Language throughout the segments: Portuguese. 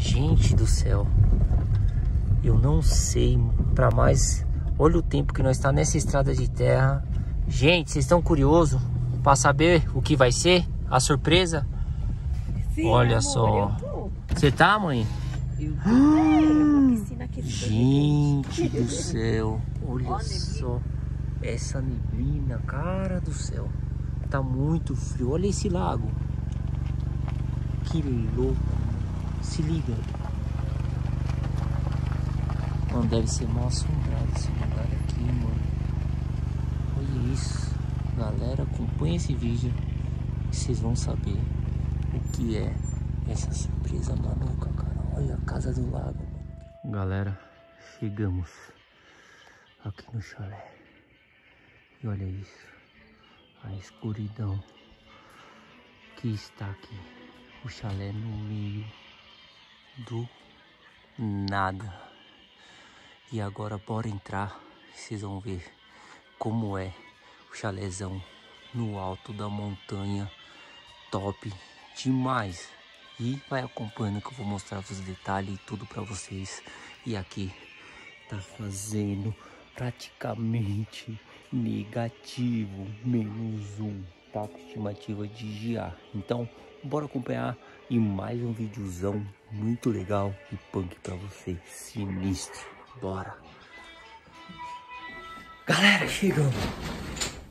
Gente do céu. Eu não sei para mais. Olha o tempo que nós está nessa estrada de terra. Gente, vocês estão curiosos para saber o que vai ser? A surpresa? Sim, Olha amor, só. Você tá, mãe? Eu tô. É, aqui. Gente do céu. Olha só. Essa neblina, cara do céu. Tá muito frio. Olha esse lago. Que louco. Se liga. Mano, deve ser mal assombrado esse lugar aqui, mano. Olha isso. Galera, acompanha esse vídeo. E vocês vão saber o que é essa surpresa maluca, cara. Olha a casa do lago. Galera, chegamos aqui no chalé. E olha isso. A escuridão que está aqui. O chalé no meio do nada. E agora bora entrar. Vocês vão ver como é o chalézão no alto da montanha. Top demais. E vai acompanhando que eu vou mostrar os detalhes e tudo pra vocês. E aqui tá fazendo praticamente negativo, menos um, tá? Estimativa de giar. Então, bora acompanhar e mais um videozão muito legal e punk pra você, sinistro. Bora! Galera, chegamos!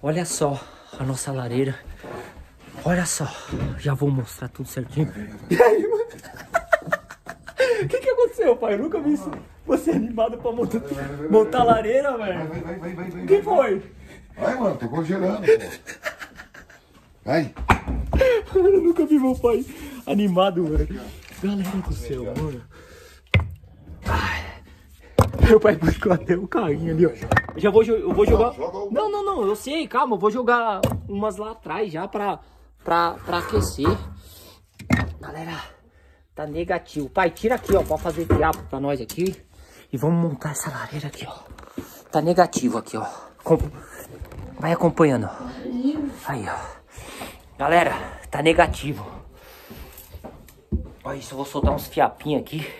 Olha só a nossa lareira. Olha só, já vou mostrar tudo certinho. E aí, mano? O que, que aconteceu, pai? Eu nunca vi isso. Você animado pra montar, montar lareira, velho. Vai, vai, vai, vai, vai. O que foi? Vai, mano, tô congelando, pô. Vai. Eu nunca vi meu pai animado, velho. Galera do céu, mano. Ai. Meu pai buscou até o carrinho ali, ó. Eu já vou, eu vou jogar. Não, não, não, eu sei, calma, eu vou jogar umas lá atrás já pra, pra, pra aquecer. Galera, tá negativo. Pai, tira aqui, ó, pra fazer fiapo pra nós aqui. E vamos montar essa lareira aqui, ó. Tá negativo aqui, ó. Vai acompanhando, ó. Aí, ó. Galera, tá negativo. Olha isso, eu vou soltar uns fiapinhos aqui.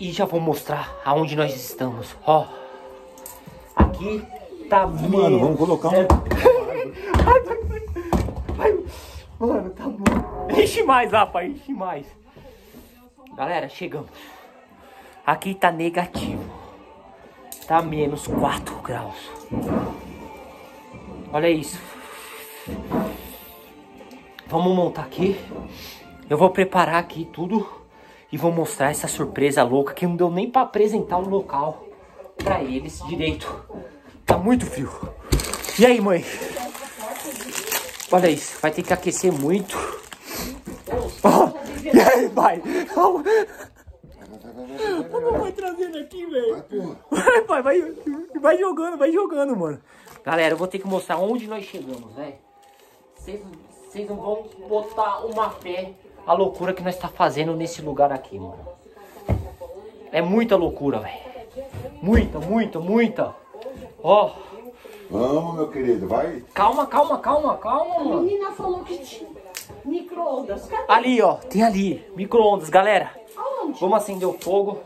E já vou mostrar aonde nós estamos. Ó. Aqui tá Mano, vamos colocar um. Mano, tá muito. Enche mais pai, enche mais. Galera, chegamos. Aqui tá negativo. Tá menos 4 graus. Olha isso. Vamos montar aqui. Eu vou preparar aqui tudo e vou mostrar essa surpresa louca que não deu nem pra apresentar o local pra eles direito. Tá muito frio. E aí, mãe? Olha isso, vai ter que aquecer muito. Ó, e aí, pai? Como vai trazendo aqui, velho? Vai, pai, vai, vai jogando, vai jogando, mano. Galera, eu vou ter que mostrar onde nós chegamos, velho. Vocês vocês não vão botar uma fé a loucura que nós tá fazendo nesse lugar aqui, mano. É muita loucura, velho. Muita, muita, muita. Ó, Vamos, meu querido, vai. calma, calma, calma, calma, A mano. menina falou que tinha micro-ondas. Ali, ó, tem ali, micro-ondas, galera. Aonde? Vamos acender o fogo.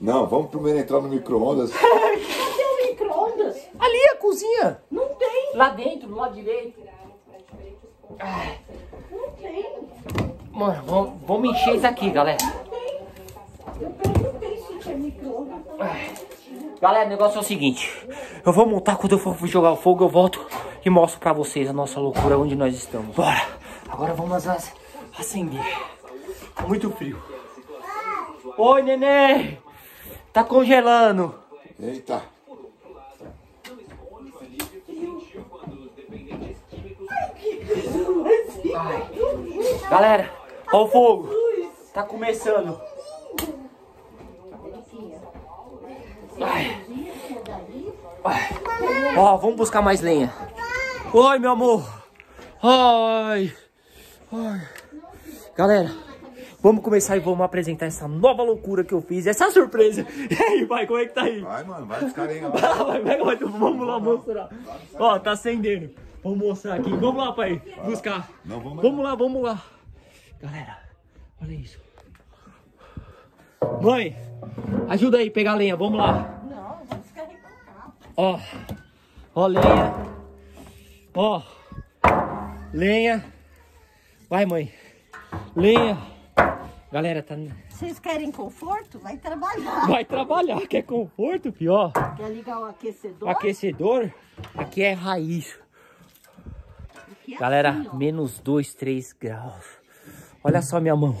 Não, vamos primeiro entrar no micro-ondas. Cadê o micro-ondas? Ali a cozinha. Não tem, Lá dentro, do lado direito. tem, Mano, vamos, vamos encher isso aqui, galera. Galera, o negócio é o seguinte. Eu vou montar quando eu for jogar o fogo, eu volto e mostro pra vocês a nossa loucura, onde nós estamos. Bora. Agora vamos ac- acender. Muito frio. Oi, neném. Tá congelando. Eita. Ai. Galera, ó o fogo. Tá começando. Ai. Ai. Ó, vamos buscar mais lenha. Oi, meu amor. Ai. Ai. Galera, vamos começar e vamos apresentar essa nova loucura que eu fiz, essa surpresa. E aí, pai, como é que tá aí? Vai, mano, vai. Ah, vai, vai, vai, vamos lá mostrar. Ó, tá acendendo. Vamos mostrar aqui. Vamos lá, pai. Buscar. Não, vamos Vamos lá, vamos lá. Galera, olha isso. Mãe, ajuda aí a pegar a lenha, vamos lá. Não, vamos carregar o carro. Ó, ó lenha. Ó, lenha. Vai, mãe. Lenha. Galera, tá... Vocês querem conforto? Vai trabalhar. vai trabalhar, quer conforto, pior. Quer ligar o aquecedor? Aquecedor, aqui é raiz. É Galera, assim, menos 2, 3 graus. Olha só minha mão.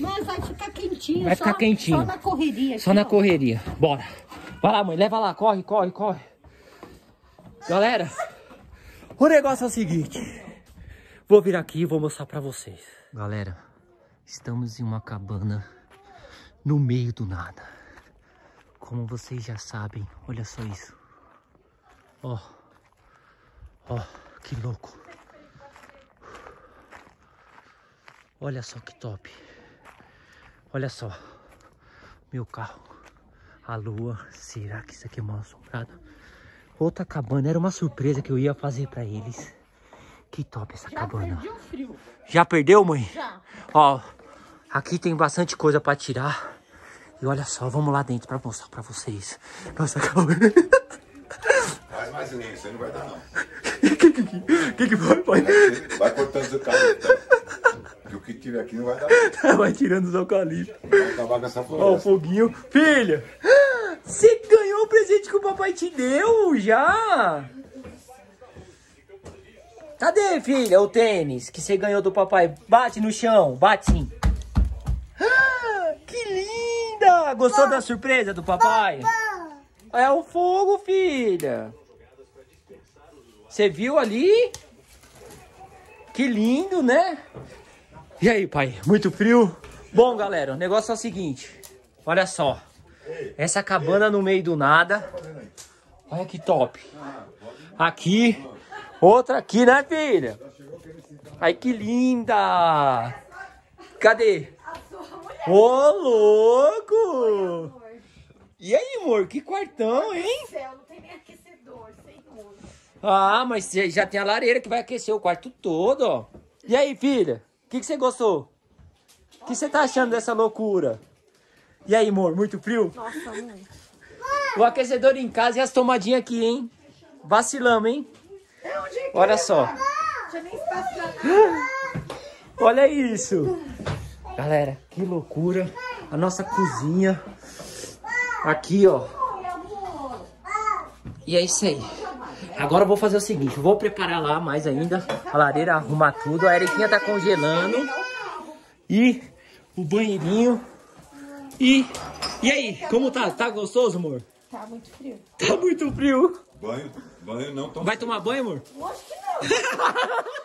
Mas vai ficar quentinho. Vai só- ficar quentinho. Só na correria. Só aqui, na ó. correria. Bora. Vai lá, mãe. Leva lá. Corre, corre, corre. Galera, o negócio é o seguinte. Vou vir aqui e vou mostrar pra vocês. Galera, estamos em uma cabana no meio do nada. Como vocês já sabem, olha só isso. Ó. Ó, que louco. Olha só que top. Olha só. Meu carro. A lua. Será que isso aqui é mal assombrado? Outra cabana. Era uma surpresa que eu ia fazer pra eles. Que top essa Já cabana. perdi o frio. Já perdeu, mãe? Já. Ó, aqui tem bastante coisa pra tirar. E olha só, vamos lá dentro pra mostrar pra vocês. Nossa cabana. Faz mais isso aí não vai dar, não. que, que, que, que que foi, pai? Vai cortando o carro, então. Tiver aqui não vai dar, não. Vai tirando os eucaliptos. Vai acabar com essa Ó, o floresta. foguinho. Filha, você ganhou o presente que o papai te deu já? Cadê, filha, o tênis que você ganhou do papai? Bate no chão, bate sim. Ah, que linda! Gostou da surpresa do papai? É o fogo, filha. Você viu ali? Que lindo, né? E aí, pai? Muito frio? Bom, galera, o negócio é o seguinte. Olha só. Essa cabana no meio do nada. Olha que top. Aqui. Outra aqui, né, filha? Ai, que linda. Cadê? Ô, louco. E aí, amor? Que quartão, hein? Céu, não tem nem aquecedor, senhor. Ah, mas já tem a lareira que vai aquecer o quarto todo, ó. E aí, filha? O que, que você gostou? O que você tá achando dessa loucura? E aí, amor, muito frio? Nossa, mãe. O aquecedor em casa e as tomadinhas aqui, hein? Vacilamos, hein? Olha só. Olha isso. Galera, que loucura. A nossa cozinha. Aqui, ó. E é isso aí. Agora eu vou fazer o seguinte, eu vou preparar lá mais ainda a lareira, arrumar tudo. A Eriquinha tá congelando. E o banheirinho. E e aí, como tá? Tá gostoso, amor? Tá muito frio. Tá muito frio. Banho, banho não tão Vai tomar banho, amor? Lógico que não.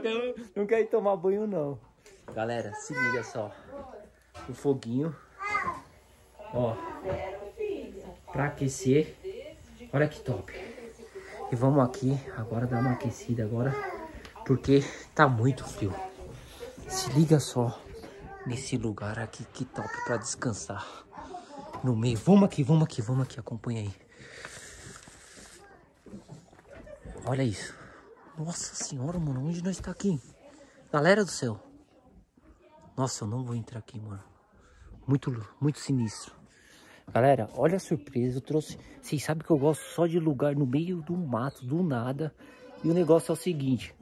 Que eu não quero ir tomar banho, não. Galera, se liga só. O foguinho. Ó. Pra aquecer. Olha que top. E vamos aqui agora dar uma aquecida agora. Porque tá muito frio. Se liga só. Nesse lugar aqui, que top pra descansar. No meio. Vamos aqui, vamos aqui, vamos aqui. Acompanha aí. Olha isso. Nossa senhora, mano, onde nós está aqui? Galera do céu. Nossa, eu não vou entrar aqui, mano. Muito, muito sinistro. Galera, olha a surpresa. Eu trouxe. Vocês sabem que eu gosto só de lugar no meio do mato, do nada. E o negócio é o seguinte: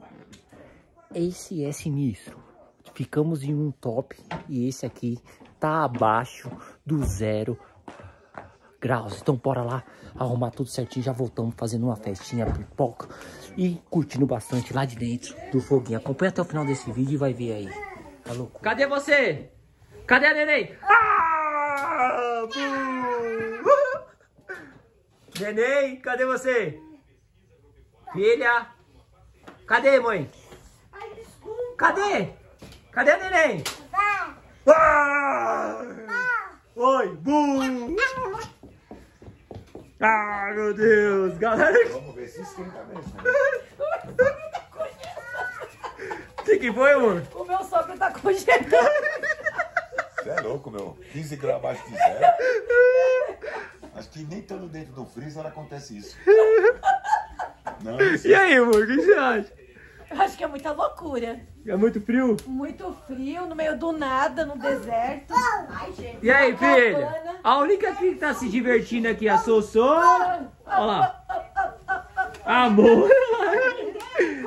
esse é sinistro. Ficamos em um top e esse aqui tá abaixo do zero graus. Então bora lá arrumar tudo certinho. Já voltamos fazendo uma festinha, pipoca e curtindo bastante lá de dentro do foguinho. Acompanha até o final desse vídeo e vai ver aí. Tá louco? Cadê você? Cadê a neném? Ah, bu! neném, cadê você? Filha? Cadê, mãe? Cadê? Cadê a neném? Ah! Oi, bum! Ah, meu Deus, galera. Vamos ver se esquenta mesmo. O que, que foi, amor? O meu sogro tá congelando. Você é louco, meu. 15 graus abaixo de zero. Acho que nem estando dentro do freezer acontece isso. Não, isso E aí, amor, o que você acha? Eu acho que é muita loucura. É muito frio? Muito frio, no meio do nada, no deserto. Ai, gente. E aí, uma filha? cabana. A única que tá se divertindo aqui é a Sossô. Olha lá. Amor.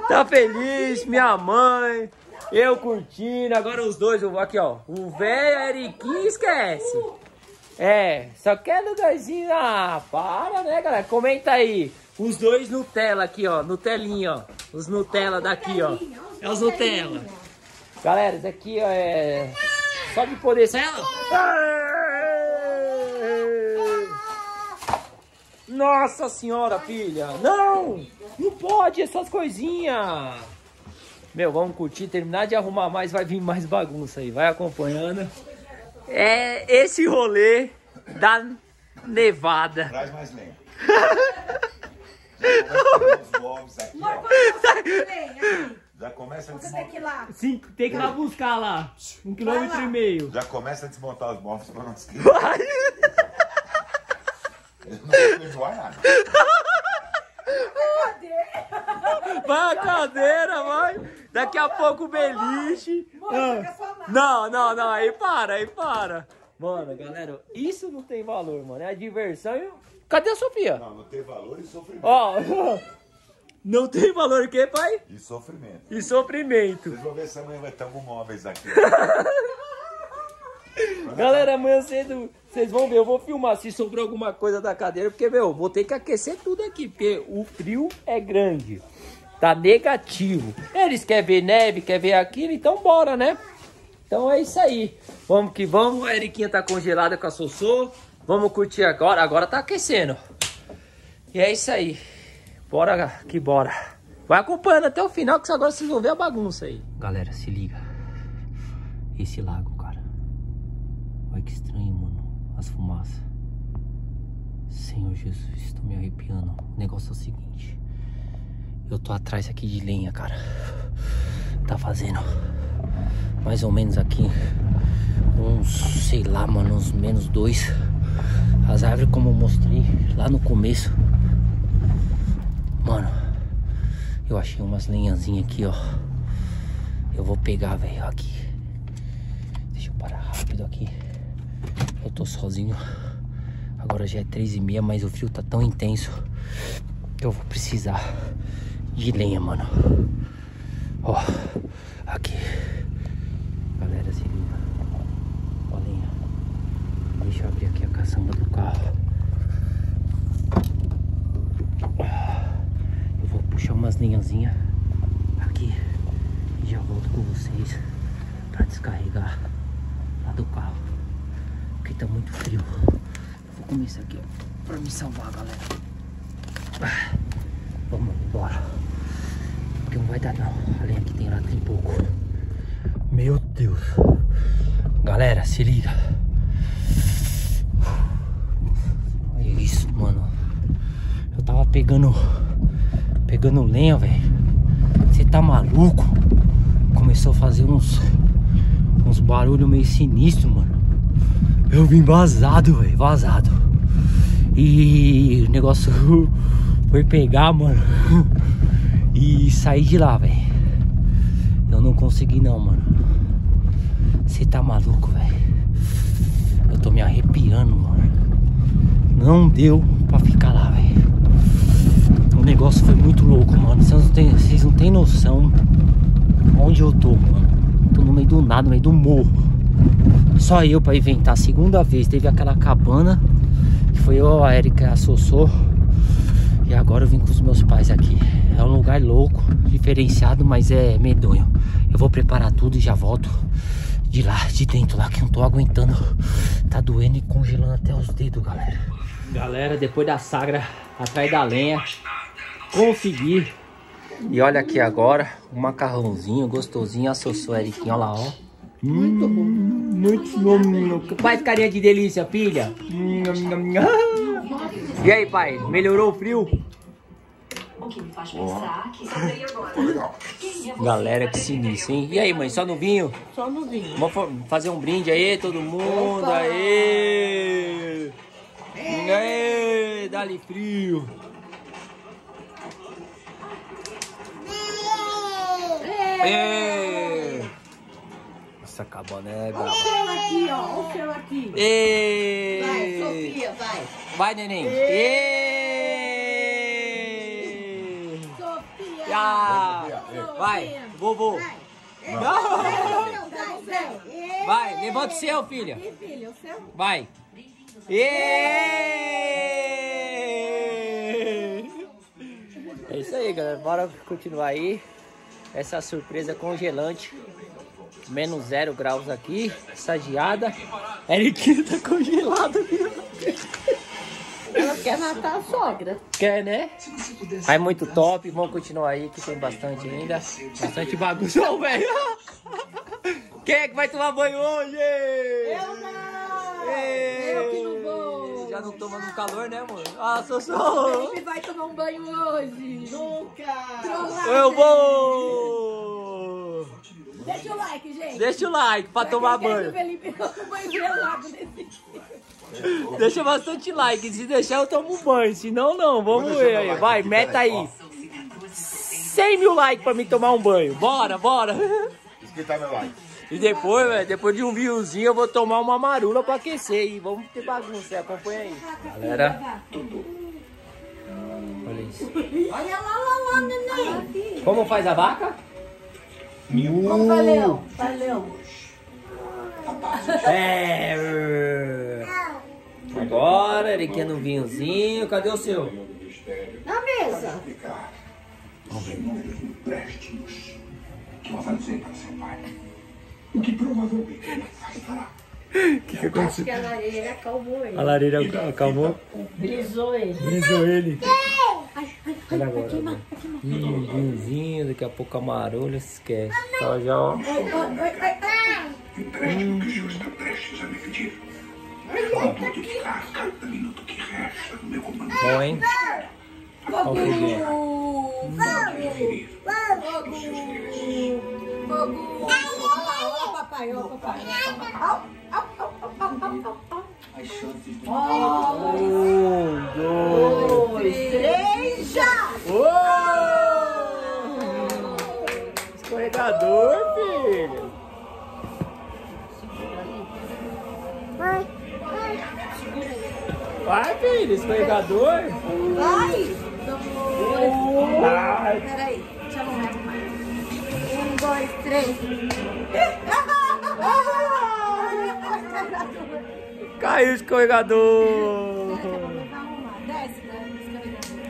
Tá feliz, minha mãe. Eu curtindo. Agora os dois, eu vou aqui, ó. O velho Eriquinho esquece. É, só quer lugarzinho. Ah, para, né, galera? Comenta aí. Os dois Nutella aqui, ó. Nutelinha, ó. Os Nutella daqui, ó. É os Nutella. Galera, isso aqui ó, é. Só de poder sair. Nossa senhora, filha! Não! Não pode essas coisinhas! Meu, vamos curtir, terminar de arrumar mais, vai vir mais bagunça aí. Vai acompanhando. É esse rolê da nevada. Traz mais lenha. Já começa a você tem desmontar. que ir lá. Sim, tem que ir lá buscar lá. Um quilômetro lá. e meio. Já começa a desmontar os móveis para nós Vai! eu não vou nada. Vai a cadeira, vai! Daqui a pouco o beliche. Ah. mão. Não, não, não, aí para, aí para. Mano, galera, isso não tem valor, mano. É a diversão e. Cadê a Sofia? Não, não tem valor e sofrimento. Ó, não tem valor o quê, pai? E sofrimento. E sofrimento. Vocês vão ver se amanhã vai ter algum móveis aqui. Galera, amanhã cedo vocês vão ver, eu vou filmar se sobrou alguma coisa da cadeira, porque, meu, vou ter que aquecer tudo aqui, porque o frio é grande. Tá negativo. Eles querem ver neve, querem ver aquilo, então bora, né? Então é isso aí. Vamos que vamos. A Eriquinha tá congelada com a Sossô. Vamos curtir agora. Agora tá aquecendo. E é isso aí. Bora que bora. Vai acompanhando até o final, que agora vocês vão ver a bagunça aí. Galera, se liga. Esse lago, cara. Olha que estranho, mano. As fumaças. Senhor Jesus, tô me arrepiando. O negócio é o seguinte. Eu tô atrás aqui de lenha, cara. Tá fazendo mais ou menos aqui uns, sei lá, mano, uns menos dois. As árvores, como eu mostrei lá no começo. Mano, eu achei umas lenhazinhas aqui, ó. Eu vou pegar, velho, aqui. Deixa eu parar rápido aqui. Tô sozinho. Agora já é três e meia, mas o frio tá tão intenso que eu vou precisar de lenha, mano. Ó, aqui. Galera, se liga. Ó, lenha. Deixa eu abrir aqui a caçamba do carro. Eu vou puxar umas linhazinhas aqui e já volto com vocês pra descarregar lá do carro. Porque tá muito frio. Vou começar aqui, ó, pra me salvar, galera. Ah, Vamos embora. Porque não vai dar não. A lenha que tem lá tem pouco. Meu Deus. Galera, se liga. Olha isso, mano. Eu tava pegando. Pegando lenha, velho. Você tá maluco? Começou a fazer uns. Uns barulhos meio sinistros, mano. Eu vim vazado, velho. Vazado. E o negócio foi pegar, mano. E sair de lá, velho. Eu não consegui não, mano. Você tá maluco, velho? Eu tô me arrepiando, mano. Não deu pra ficar lá, velho. O negócio foi muito louco, mano. Vocês não têm, vocês não têm noção onde eu tô, mano. Tô no meio do nada, no meio do morro. Só eu pra inventar a segunda vez. Teve aquela cabana que foi eu, a Erika e a Sossô. E agora eu vim com os meus pais aqui. É um lugar louco, diferenciado, mas é medonho. Eu vou preparar tudo e já volto de lá, de dentro lá, que eu não tô aguentando. Tá doendo e congelando até os dedos, galera. Galera, depois da sagra, atrás da lenha, consegui. E olha aqui agora, um macarrãozinho gostosinho, a Eriquinha, olha lá, ó. Muito bom. Muito bom. Faz carinha de delícia, filha. E aí, pai, melhorou o frio? O que me faz pensar que só veio agora. Legal. Galera, que sinistro, hein? E aí, mãe, só no vinho? Só no vinho. Vamos fa- fazer um brinde aí, todo mundo, aí! Aê, dá-lhe frio! Ê! Nossa, acabou, né, Olha o aqui, ó. Olha o aqui. Ê! Vai, Sofia, vai. Vai, neném. Ê! Sofia. Ah, vai, vovô. Vai. Não. Vai, vai. Vai, levanta o seu, filha. Filho, o seu. Vai. Ê! É isso aí, galera. Bora continuar aí. Essa surpresa congelante. Menos zero graus aqui. Essa geada. Eriquinha tá congelado aqui. Ela quer matar a sogra. Quer, né? Aí muito top. Vamos continuar aí que tem bastante ainda. Bastante bagunça, velho. Quem é que vai tomar banho hoje? Eu não! Eu que não vou! Já não toma no calor, né, amor? Ah, sou sou. Felipe vai tomar um banho hoje! Nunca! Eu vou! Deixa o like, gente! Deixa o like pra tomar Quem quer que banho. Felipe? Deixa bastante like. Se deixar, eu tomo um banho. Se não, não. Vamos ver aí. like Vai, aqui, meta aí. 100 mil likes pra mim tomar um banho. Bora, bora. Esquentar meu like. E depois, velho, depois de um viewzinho, eu vou tomar uma marula pra aquecer. E vamos ter bagunça. Acompanha aí. Galera, olha isso. Olha lá, lá, lá, neném! Como faz a vaca? Pra Leão, pra Leão. É. Agora, ele quer no vinhozinho. Cadê o seu? Na mesa! empréstimos que eu avançei para seu pai. O que provavelmente ele fará. Que, que aconteceu? Que a lareira acalmou ele. A lareira acalmou. Brisou ele. Brisou ele. Ai, ai, Olha agora. né? vinhozinho, daqui a pouco a marulha se esquece. Só já, ó. Empréstimo que o senhor está prestes a me pedir. Vou modificar cada minuto que resta do meu comando. Bom, hein? Ó o foguinho. Preferir. Fogo! Ó, papai, ó, papai. Um, dois. Dois, três, já! Escorregador, filho. Vai, filho, escorregador. Vai! Dois. Vai. Peraí, deixa eu arrumar mais. Um, dois, três. Caiu o escorregador.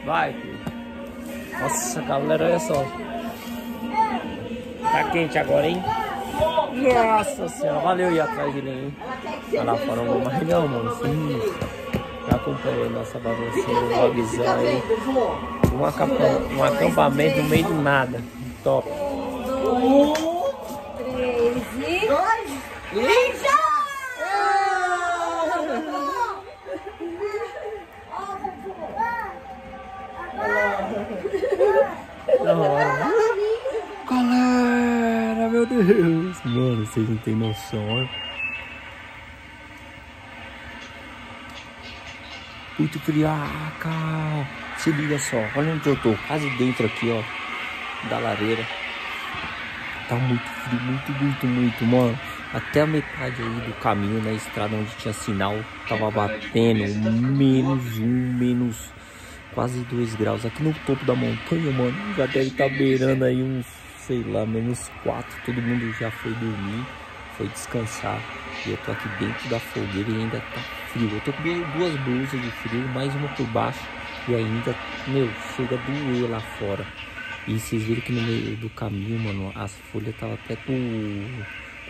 Vai, filho. Nossa, galera, olha só. Tá quente agora, hein? Nossa senhora, valeu ir atrás de mim, hein? Vai lá fora, não vou mais não, mano. Sim. Acompanhei nossa baguncinha, o vlogzão aí. Um, acampa- um acampamento no meio do nada. Top. Um, três e... Dois! E Da. Galera, meu Deus. Mano, vocês não tem noção, ó. Muito friaca. Se liga só, olha onde eu tô. Quase dentro aqui, ó. Da lareira. Tá muito frio, muito, muito, muito, mano. Até a metade aí do caminho na estrada onde tinha sinal tava batendo menos um, menos quase dois graus. Aqui no topo da montanha, mano, já deve estar beirando aí uns, sei lá, menos quatro. Todo mundo já foi dormir, foi descansar. E eu tô aqui dentro da fogueira e ainda tá frio. Eu tô com duas blusas de frio, mais uma por baixo. E ainda, meu, chega a doer lá fora. E vocês viram que no meio do caminho, mano, as folhas tava até com,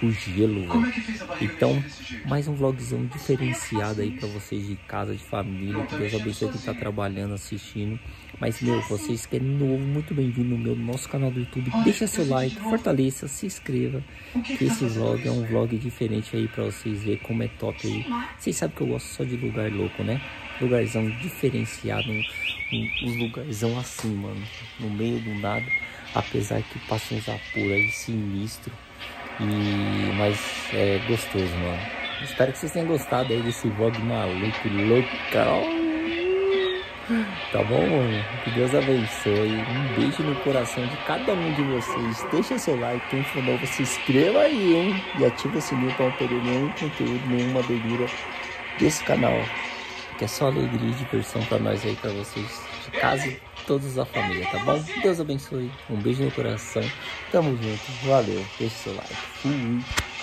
com gelo, velho. Então, mais um vlogzão diferenciado aí pra vocês de casa, de família. Que Deus abençoe quem tá trabalhando, assistindo. Mas, meu, vocês que é novo, muito bem-vindo no meu no nosso canal do YouTube. Deixa seu like, fortaleça, se inscreva. Que esse vlog é um vlog diferente aí pra vocês verem como é top aí. Vocês sabem que eu gosto só de lugar louco, né? Lugarzão diferenciado, um, um, uns lugarzão assim, mano. No meio do nada. Apesar que passa uns apuros aí sinistro. E, mas é gostoso, mano. Espero que vocês tenham gostado aí desse vlog maluco, loucão. Tá bom, mano? Que Deus abençoe. Um beijo no coração de cada um de vocês. Deixa seu like, quem for novo, se inscreva aí, hein? E ativa o sininho para não perder nenhum conteúdo, nenhuma doideira desse canal. Que é só alegria e diversão para nós aí, para vocês de casa e todos a família, tá bom? Deus abençoe. Um beijo no coração. Tamo junto. Valeu. Deixa seu like. Fui.